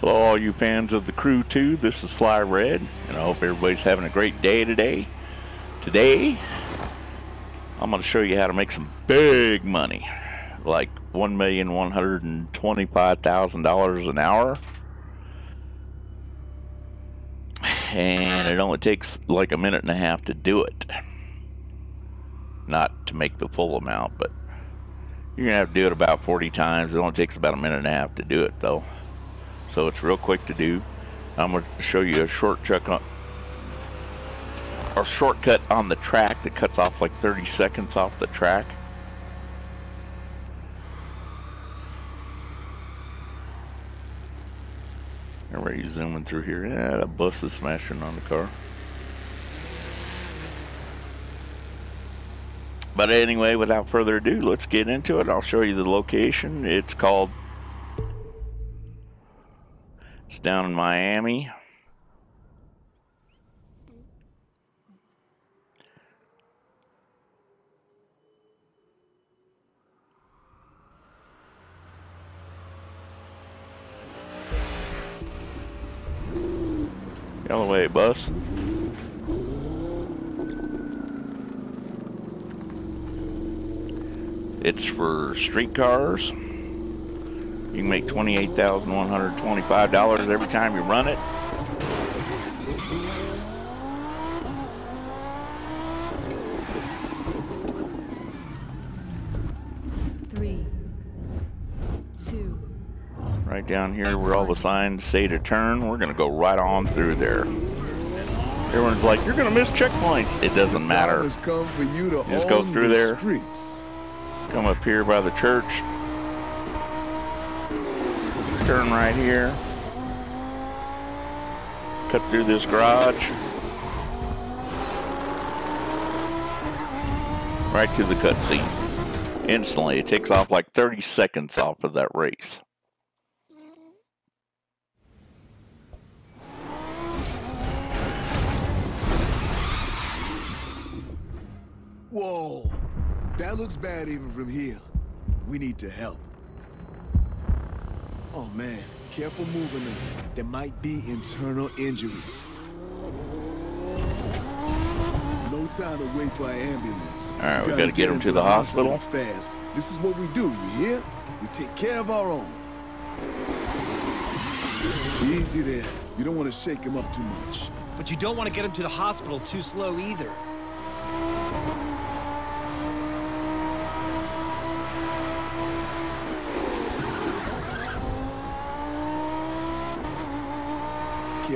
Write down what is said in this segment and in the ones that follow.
Hello, all you fans of the Crew 2. This is Sly Red, and I hope everybody's having a great day today. Today, I'm going to show you how to make some big money, like $1,125,000 an hour. And it only takes like a minute and a half to do it. Not to make the full amount, but you're going to have to do it about 40 times. It only takes about a minute and a half to do it, though so it's real quick to do. I'm going to show you a short chuck on, or shortcut on the track that cuts off like 30 seconds off the track. Everybody's zooming through here. Yeah, that bus is smashing on the car. But anyway, without further ado, let's get into it. I'll show you the location. It's called down in Miami. The way, bus. It's for streetcars. You can make $28,125 every time you run it. Three, two. Right down here where all the signs say to turn, we're going to go right on through there. Everyone's like, you're going to miss checkpoints. It doesn't matter. Just go through the there. Streets. Come up here by the church turn right here. Cut through this garage. Right to the cutscene. Instantly. It takes off like 30 seconds off of that race. Whoa. That looks bad even from here. We need to help. Oh man, careful moving them. There might be internal injuries. No time to wait for an ambulance. All right, we gotta, get, him to the, the hospital. hospital. Fast. This is what we do, you hear? We take care of our own. Easy there. You don't want to shake him up too much. But you don't want to get him to the hospital too slow either.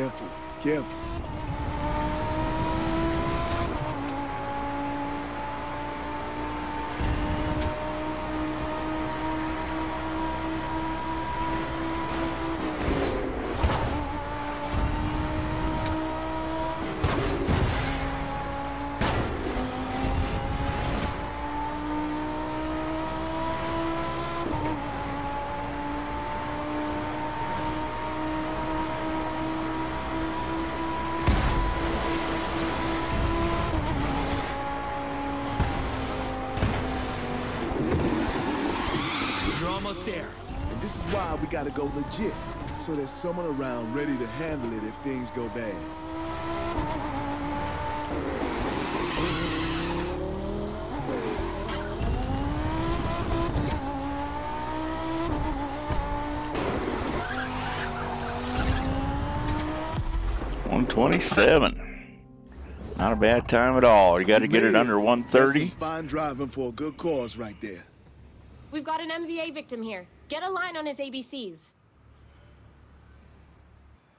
Careful, careful. Almost there. And this is why we gotta go legit. So there's someone around ready to handle it if things go bad. One twenty-seven. Not a bad time at all. You got to get it, it under 130. Fine driving for a good cause right there. We've got an MVA victim here. Get a line on his ABCs.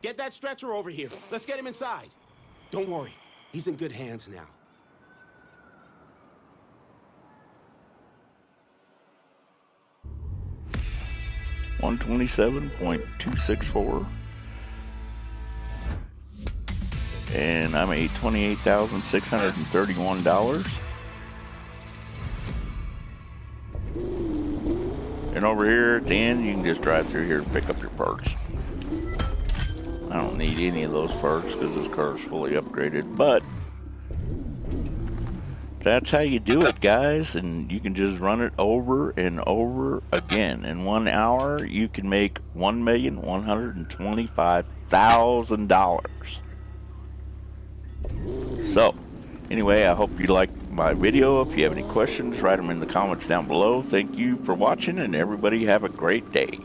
Get that stretcher over here. Let's get him inside. Don't worry. He's in good hands now. One twenty-seven point two six four, and I made twenty-eight thousand six hundred and thirty-one dollars. And over here at the end, you can just drive through here and pick up your parts. I don't need any of those parts because this car is fully upgraded, but that's how you do it, guys. And you can just run it over and over again. In one hour, you can make one million one hundred and twenty-five thousand dollars. So, anyway, I hope you liked my video. If you have any questions, write them in the comments down below. Thank you for watching, and everybody have a great day.